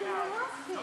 Hello.